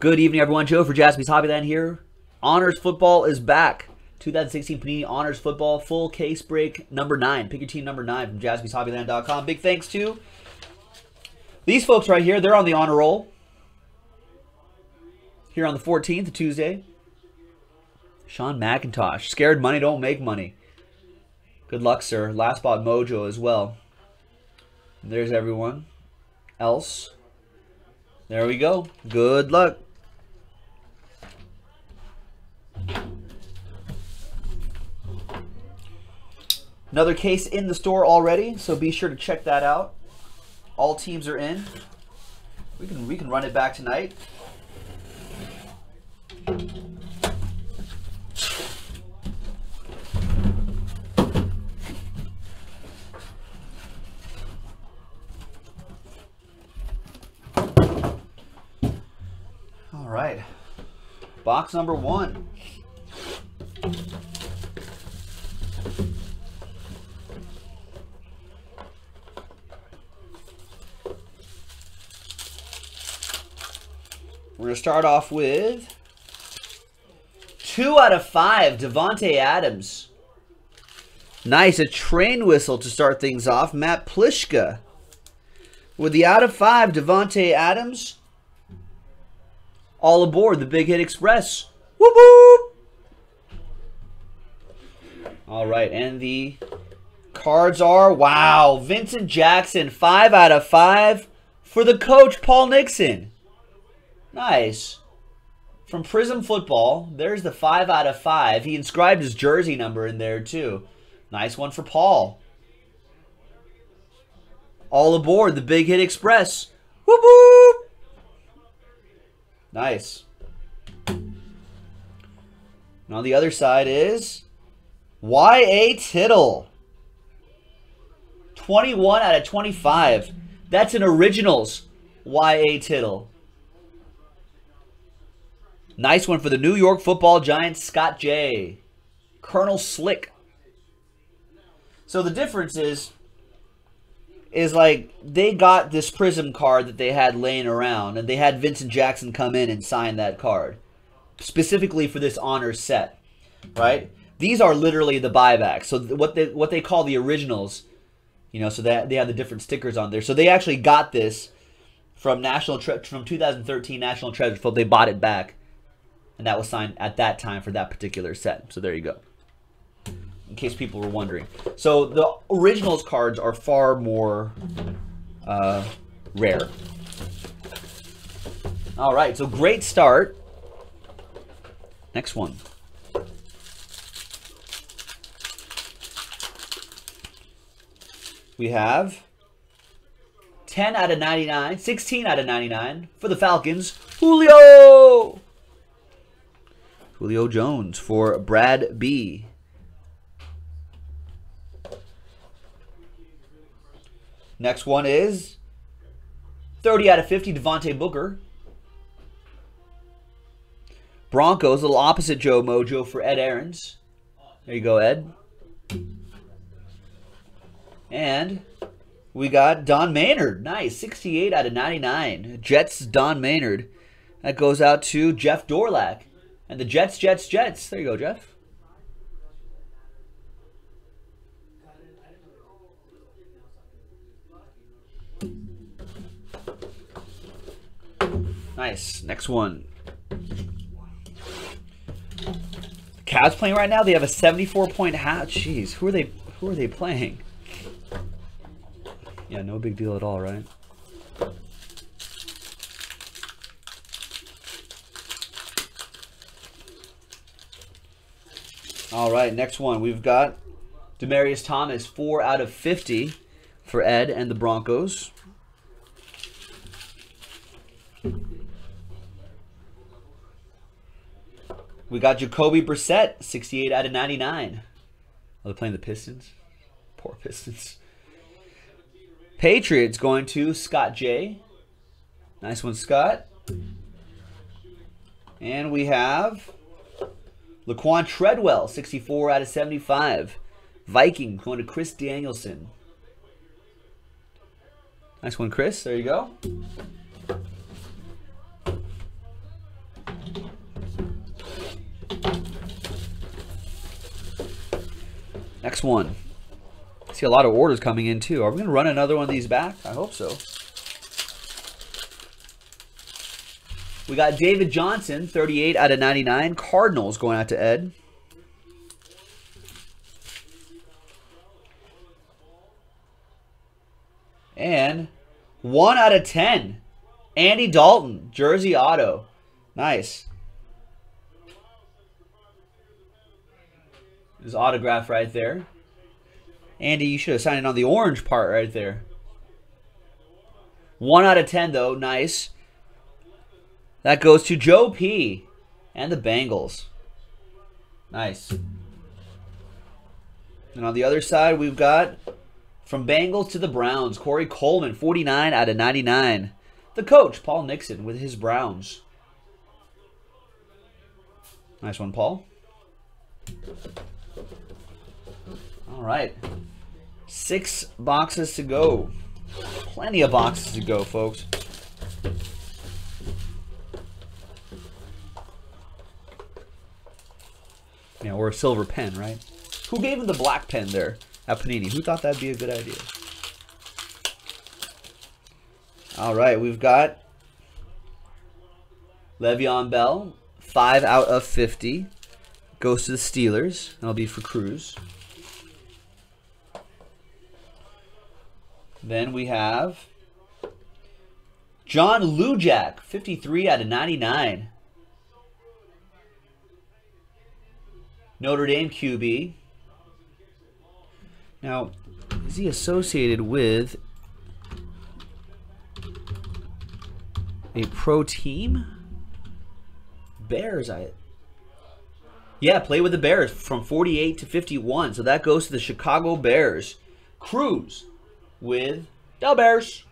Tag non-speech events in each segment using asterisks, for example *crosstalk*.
Good evening, everyone. Joe for Jaspy's Hobbyland here. Honors Football is back. 2016 Panini Honors Football full case break number nine. Pick your team number nine from jaspyshobbyland.com. Big thanks to these folks right here. They're on the honor roll here on the 14th, Tuesday. Sean McIntosh. Scared money don't make money. Good luck, sir. Last spot mojo as well. There's everyone else. There we go. Good luck. Another case in the store already, so be sure to check that out. All teams are in. We can we can run it back tonight. All right. Box number one. We're going to start off with two out of five, Davante Adams. Nice, a train whistle to start things off. Matt Plishka with the out of five, Davante Adams. All aboard the Big Hit Express. Whoop whoop! All right, and the cards are, wow, Vincent Jackson, five out of five for the coach, Paul Nixon. Nice. From Prism Football, there's the 5 out of 5. He inscribed his jersey number in there, too. Nice one for Paul. All aboard the Big Hit Express. Whoop whoop! Nice. And on the other side is Y.A. Tittle. 21 out of 25. That's an originals Y.A. Tittle. Nice one for the New York football giants, Scott J. Colonel Slick. So the difference is, is like they got this Prism card that they had laying around, and they had Vincent Jackson come in and sign that card. Specifically for this honor set, right? These are literally the buybacks. So what they what they call the originals, you know, so that they have the different stickers on there. So they actually got this from National Tre from 2013 National Treasure. They bought it back and that was signed at that time for that particular set. So there you go. In case people were wondering. So the originals cards are far more uh, rare. All right, so great start. Next one. We have 10 out of 99, 16 out of 99 for the Falcons, Julio! Julio Jones for Brad B. Next one is 30 out of 50, Devontae Booker. Broncos, little opposite Joe Mojo for Ed Aarons. There you go, Ed. And we got Don Maynard. Nice. 68 out of 99. Jets, Don Maynard. That goes out to Jeff Dorlack. And the Jets, Jets, Jets. There you go, Jeff. Nice. Next one. The Cavs playing right now. They have a 74 point hat. Jeez, who are they? Who are they playing? Yeah, no big deal at all, right? All right, next one. We've got Demaryius Thomas, 4 out of 50 for Ed and the Broncos. We got Jacoby Brissett, 68 out of 99. Are they playing the Pistons? Poor Pistons. Patriots going to Scott J. Nice one, Scott. And we have Laquan Treadwell, 64 out of 75. Viking going to Chris Danielson. Nice one, Chris. There you go. Next one. I see a lot of orders coming in, too. Are we going to run another one of these back? I hope so. We got David Johnson, 38 out of 99. Cardinals going out to Ed. And 1 out of 10. Andy Dalton, Jersey Auto. Nice. His autograph right there. Andy, you should have signed it on the orange part right there. 1 out of 10, though. Nice. That goes to Joe P. and the Bengals. Nice. And on the other side, we've got from Bengals to the Browns, Corey Coleman, 49 out of 99. The coach, Paul Nixon, with his Browns. Nice one, Paul. All right. Six boxes to go. Plenty of boxes to go, folks. Or a silver pen, right? Who gave him the black pen there at Panini? Who thought that'd be a good idea? All right, we've got Le'Veon Bell, 5 out of 50. Goes to the Steelers. That'll be for Cruz. Then we have John Lujack, 53 out of 99. Notre Dame QB. Now, is he associated with a pro team? Bears, I. Yeah, play with the Bears from 48 to 51. So that goes to the Chicago Bears. Cruz with the Bears.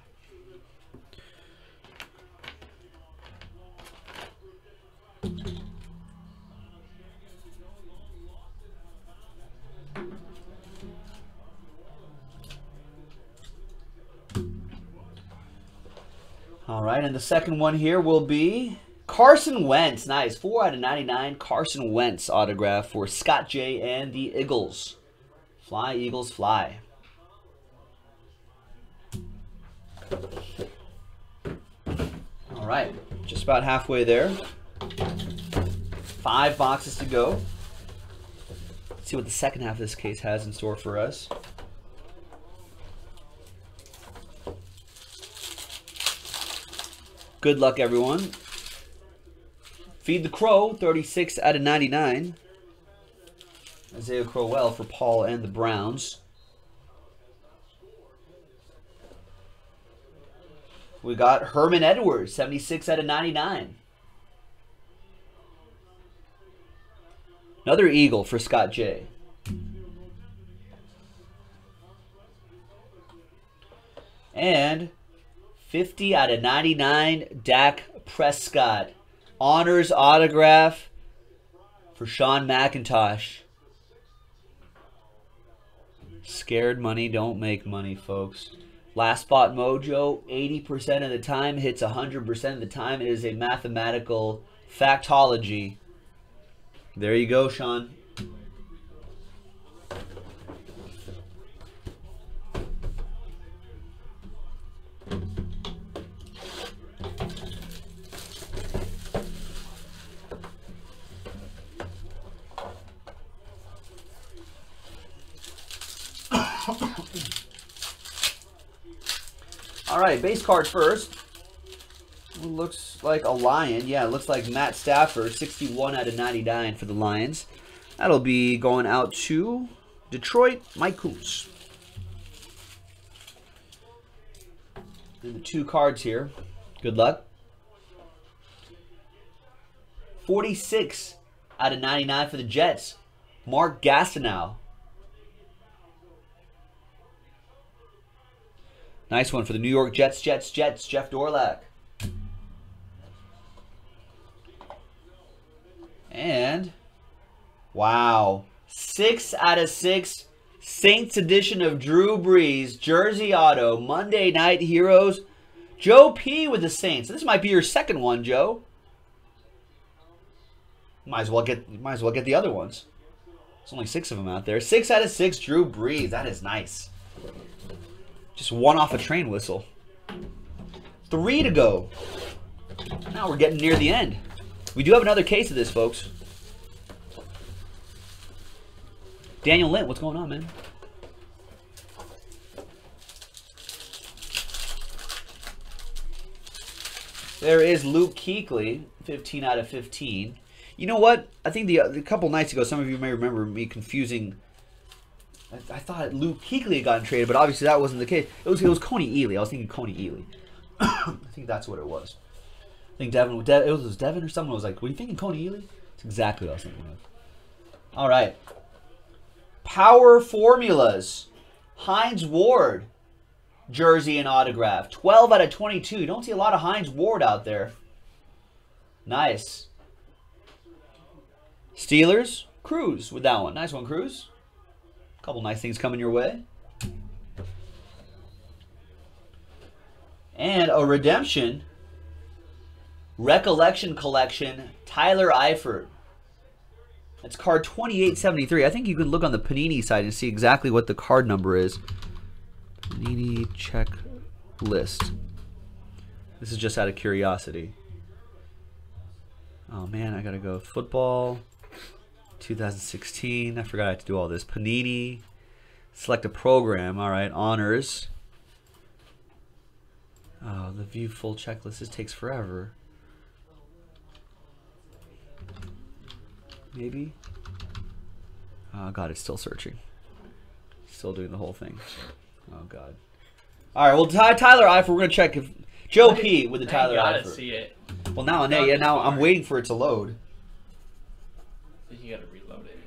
All right, and the second one here will be Carson Wentz. Nice. 4 out of 99. Carson Wentz autograph for Scott J and the Eagles. Fly, Eagles, fly. All right, just about halfway there. Five boxes to go. Let's see what the second half of this case has in store for us. Good luck, everyone. Feed the Crow, 36 out of 99. Isaiah Crowell for Paul and the Browns. We got Herman Edwards, 76 out of 99. Another Eagle for Scott J. And 50 out of 99, Dak Prescott. Honors autograph for Sean McIntosh. Scared money don't make money, folks. Last spot mojo, 80% of the time hits 100% of the time. It is a mathematical factology. There you go, Sean. Base card first. Looks like a Lion. Yeah, looks like Matt Stafford, 61 out of 99 for the Lions. That'll be going out to Detroit, Mike Coots. And the two cards here. Good luck. 46 out of 99 for the Jets. Mark Gastineau. Nice one for the New York Jets, Jets, Jets, Jeff Dorlack. And, wow, six out of six. Saints edition of Drew Brees, Jersey Auto, Monday Night Heroes. Joe P with the Saints. This might be your second one, Joe. Might as well get might as well get the other ones. There's only six of them out there. Six out of six, Drew Brees. That is nice. Just one off a train whistle. Three to go. Now we're getting near the end. We do have another case of this, folks. Daniel Lint, what's going on, man? There is Luke Kuechly, 15 out of 15. You know what? I think the uh, a couple nights ago, some of you may remember me confusing. I, I thought Luke Kuechly had gotten traded, but obviously that wasn't the case. It was it was Kony Ealy. I was thinking Coney Ealy. *coughs* I think that's what it was. I think Devin. De, it was Devin or someone was like, "Were you thinking Coney Ealy?" It's exactly what I was thinking of. All right. Power formulas. Hines Ward jersey and autograph. 12 out of 22. You don't see a lot of Hines Ward out there. Nice. Steelers, Cruz with that one. Nice one, Cruz. Couple nice things coming your way. And a redemption. Recollection Collection, Tyler Eifert. That's card 2873. I think you can look on the Panini side and see exactly what the card number is. Panini check list. This is just out of curiosity. Oh man, I gotta go. Football 2016. I forgot I had to do all this. Panini. Select a program. All right. Honors. Oh, the view full checklist. This takes forever. Maybe. Oh god, it's still searching. Still doing the whole thing. Oh god. All right, well, Ty Tyler Eifert, we're gonna check if Joe P with the Tyler you gotta Eifert. see it. Well, now now yeah, now I'm waiting for it to load. You gotta reload it.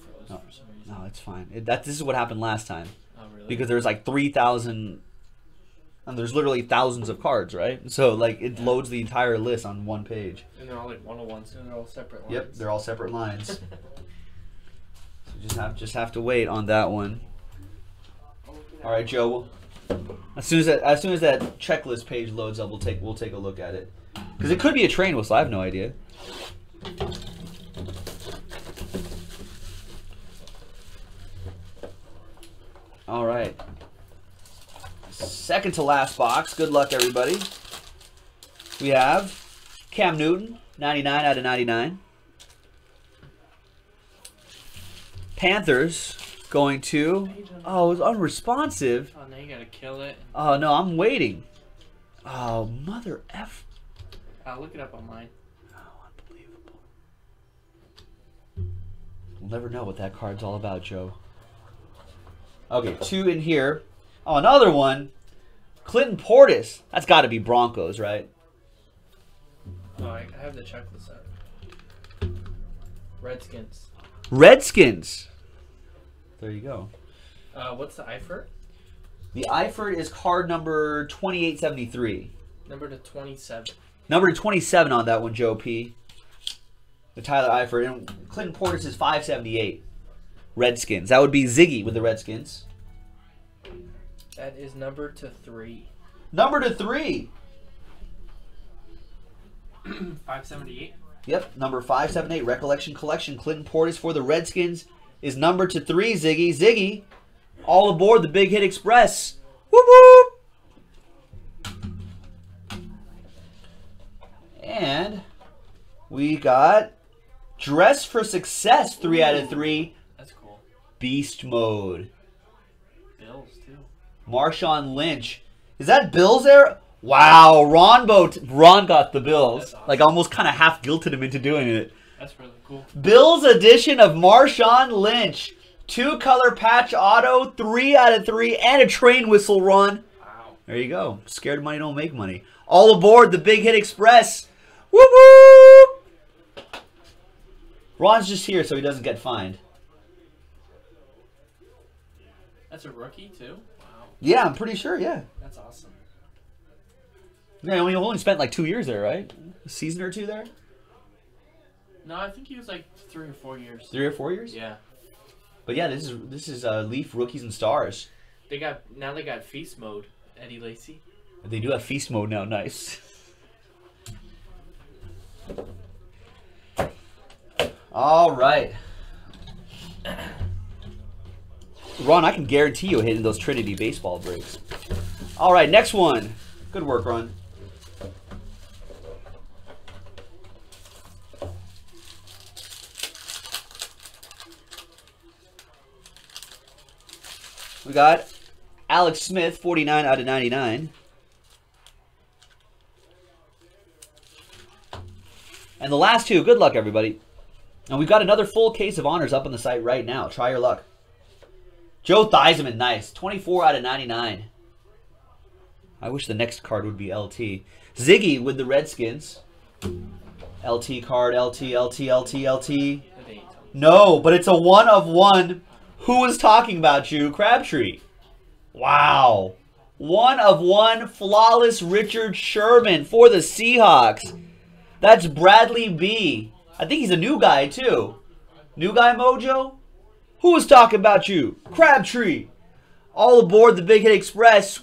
Froze No. for some reason. No, it's fine. It, that this is what happened last time Oh really? because there's like three thousand, and there's literally thousands of cards, right? So like it loads the entire list on one page. and they're all like 101s so they're all separate lines. Yep, they're all separate lines. so just have just have to wait on that one. All right, Joe. As soon as that as soon as that checklist page loads up, we'll take we'll take a look at it. Because it could be a train whistle. I have no idea. All right. Second to last box. Good luck, everybody. We have Cam Newton, 99 out of 99. Panthers going to. Oh, it was unresponsive. Oh, now you gotta kill it. Oh, no, I'm waiting. Oh, mother F. I'll look it up on mine. Oh, unbelievable. We'll never know what that card's all about, Joe. Okay, two in here. Oh, another one. Clinton Portis. That's got to be Broncos, right? Oh, I, I have the checklist out. Redskins. Redskins. There you go. Uh, what's the Eifert? The Eifert is card number 2873. Number to 27. Number to 27 on that one, Joe P. The Tyler Eifert. And Clinton Portis is 578. Redskins. That would be Ziggy with the Redskins. That is number to 3. Number to three. *clears throat* 578. Yep, number 578, Recollection Collection. Clinton Portis for the Redskins is number to three, Ziggy. Ziggy, all aboard the Big Hit Express. Whoop whoop! And we got Dress for Success, three out of three. Beast Mode. Bills, too. Marshawn Lynch. Is that Bills there? Wow, Ron Boat Ron got the Bills. Awesome. Like almost kind of half guilted him into doing it. That's really cool. Bills edition of Marshawn Lynch. Two color patch auto, three out of three, and a train whistle run. Wow. There you go. Scared money don't make money. All aboard the Big Hit Express. Whoop whoop! Ron's just here so he doesn't get fined. That's a rookie, too? Wow. Yeah, I'm pretty sure, yeah. That's awesome. Yeah, we only spent like two years there, right? A season or two there? No, I think he was like three or four years. Three or four years? Yeah. But yeah, this is this is uh, Leaf rookies and stars. They got now they got feast mode. Eddie Lacy. They do have feast mode now. Nice. *laughs* All right. Ron, I can guarantee you hitting those Trinity baseball breaks. All right, next one. Good work, Ron. We got Alex Smith, 49 out of 99. And the last two, good luck, everybody. And we've got another full case of honors up on the site right now. Try your luck. Joe Theismann, nice. 24 out of 99. I wish the next card would be LT. Ziggy with the Redskins. LT card, LT, LT, LT, LT. No, but it's a one of one. Who was talking about you? Crabtree. Wow. One of one flawless Richard Sherman for the Seahawks. That's Bradley B. I think he's a new guy too. New guy mojo? Who was talking about you? Crabtree. All aboard the Big Hit Express.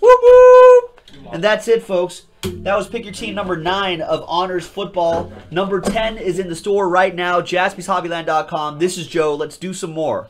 And that's it, folks. That was pick your team number nine of Honors Football. Number 10 is in the store right now. JaspysHobbyland.com. This is Joe. Let's do some more.